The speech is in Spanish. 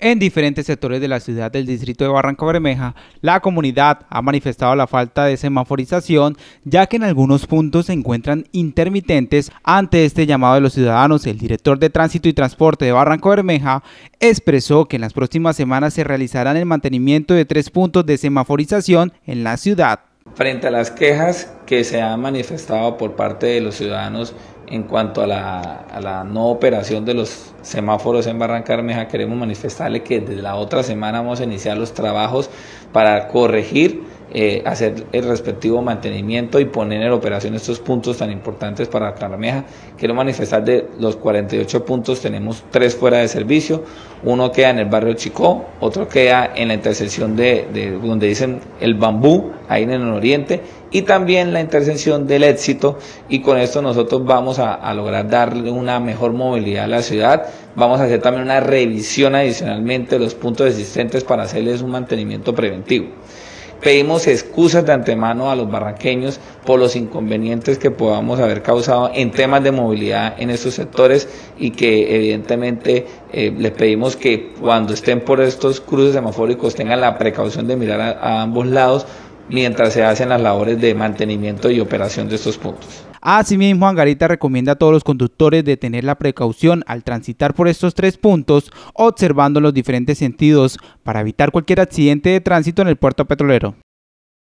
En diferentes sectores de la ciudad del distrito de Barranca Bermeja, la comunidad ha manifestado la falta de semaforización, ya que en algunos puntos se encuentran intermitentes. Ante este llamado de los ciudadanos, el director de Tránsito y Transporte de Barranca Bermeja expresó que en las próximas semanas se realizarán el mantenimiento de tres puntos de semaforización en la ciudad. Frente a las quejas que se han manifestado por parte de los ciudadanos en cuanto a la, no operación de los semáforos en Barranca Bermeja, queremos manifestarle que desde la otra semana vamos a iniciar los trabajos para corregir eh, hacer el respectivo mantenimiento y poner en operación estos puntos tan importantes para Bermeja. Quiero manifestar de los 48 puntos, tenemos tres fuera de servicio, uno queda en el barrio Chicó, otro queda en la intersección de, donde dicen el bambú, ahí en el oriente, y también la intersección del éxito, y con esto nosotros vamos a, a lograr darle una mejor movilidad a la ciudad, vamos a hacer también una revisión adicionalmente de los puntos existentes para hacerles un mantenimiento preventivo. Pedimos excusas de antemano a los barranqueños por los inconvenientes que podamos haber causado en temas de movilidad en estos sectores y que evidentemente eh, les pedimos que cuando estén por estos cruces semafóricos tengan la precaución de mirar a ambos lados mientras se hacen las labores de mantenimiento y operación de estos puntos. Asimismo, Angarita recomienda a todos los conductores de tener la precaución al transitar por estos tres puntos, observando los diferentes sentidos para evitar cualquier accidente de tránsito en el puerto petrolero.